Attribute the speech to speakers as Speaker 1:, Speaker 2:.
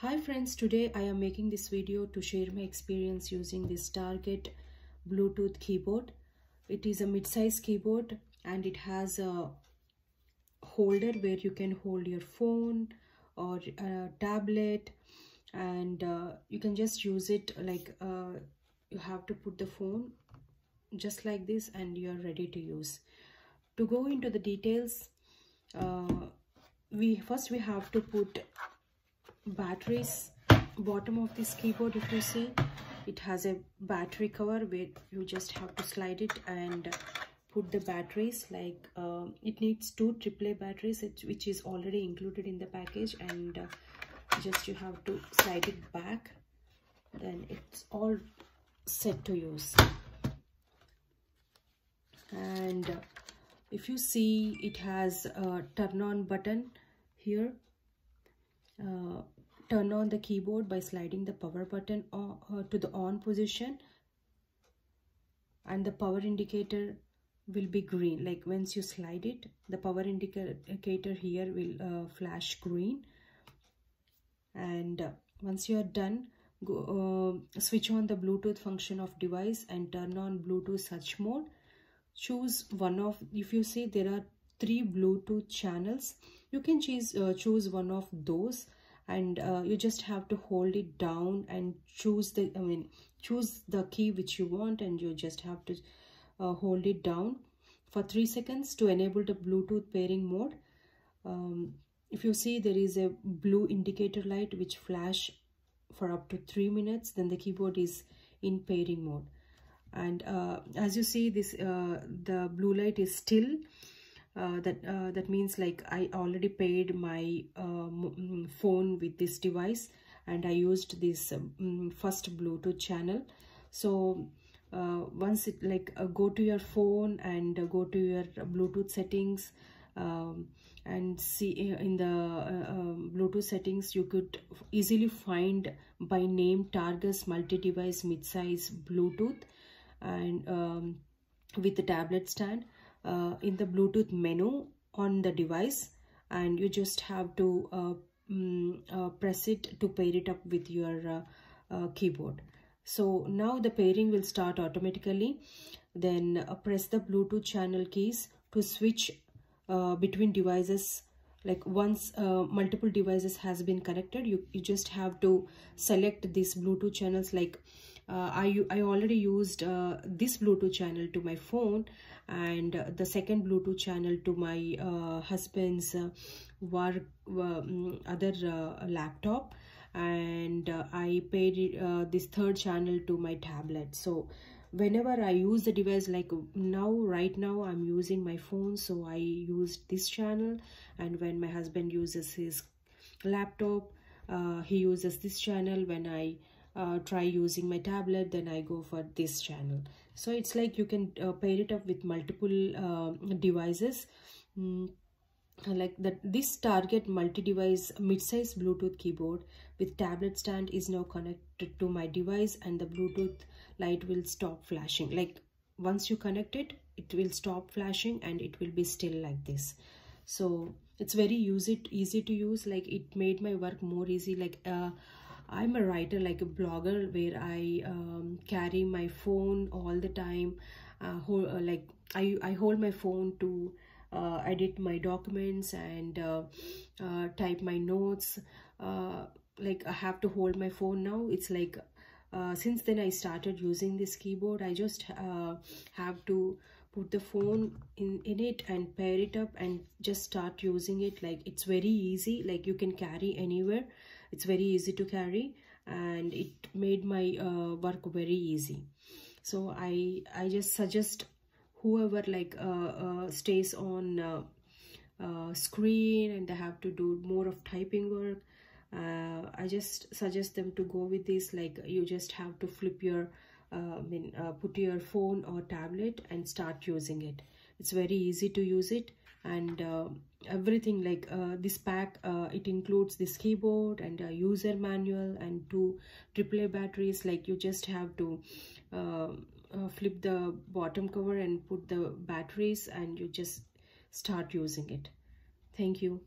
Speaker 1: Hi friends, today I am making this video to share my experience using this Targus Bluetooth keyboard. It is a mid-size keyboard and it has a holder where you can hold your phone or a tablet and uh, you can just use it like uh, you have to put the phone just like this and you're ready to use. To go into the details, uh, we first we have to put batteries bottom of this keyboard if you see it has a battery cover where you just have to slide it and put the batteries like uh, it needs two AAA batteries which is already included in the package and uh, just you have to slide it back then it's all set to use. And uh, if you see it has a turn on button here. Uh, turn on the keyboard by sliding the power button on, uh, to the on position. And the power indicator will be green. Like once you slide it the power indicator here will uh, flash green. And uh, once you are done go uh, switch on the bluetooth function of device and turn on bluetooth search mode. Choose one of if you see there are three bluetooth channels you can choose uh, choose one of those and uh, you just have to hold it down and choose the i mean choose the key which you want and you just have to uh, hold it down for three seconds to enable the bluetooth pairing mode. Um, if you see there is a blue indicator light which flash for up to three minutes then the keyboard is in pairing mode. And uh, as you see this uh, the blue light is still uh, that uh, that means like I already paid my uh, mm, phone with this device and I used this um, first Bluetooth channel. So uh, once it like uh, go to your phone and go to your Bluetooth settings um, and see in the Bluetooth settings you could easily find by name Targus multi-device mid-size Bluetooth and um, with the tablet stand uh, in the Bluetooth menu on the device and you just have to uh, mm, uh, press it to pair it up with your uh, uh, keyboard. So now the pairing will start automatically. Then uh, press the Bluetooth channel keys to switch between devices like once uh, multiple devices has been connected you, you just have to select these bluetooth channels like uh, I, I already used uh, this bluetooth channel to my phone and the second bluetooth channel to my uh, husband's uh, work um, other uh, laptop. And I paid this third channel to my tablet. So whenever I use the device like now right now I'm using my phone. So I used this channel. And when my husband uses his laptop uh, he uses this channel. When I uh, try using my tablet then I go for this channel. So it's like you can uh, pair it up with multiple uh, devices. Mm, like that this Targus multi-device mid-size bluetooth keyboard with tablet stand is now connected to my device and the bluetooth light will stop flashing. Like once you connect it it will stop flashing and it will be still like this. So it's very easy easy to use. Like it made my work more easy. Like uh, I'm a writer like a blogger where I um, carry my phone all the time. Uh, hold, uh, like I, I hold my phone to uh, edit my documents and uh, uh, type my notes. Uh, like I have to hold my phone now. It's like since then I started using this keyboard. I just have to put the phone in in it and pair it up and just start using it. Like it's very easy. Like you can carry anywhere it's very easy to carry and it made my uh, work very easy. So i i just suggest whoever like uh, uh, stays on uh, uh, screen and they have to do more of typing work uh, i just suggest them to go with this like you just have to flip your I mean put your phone or tablet and start using it. It's very easy to use it and uh, everything like uh, this pack uh, it includes this keyboard and a user manual and two AAA batteries. Like you just have to flip the bottom cover and put the batteries and you just start using it. Thank you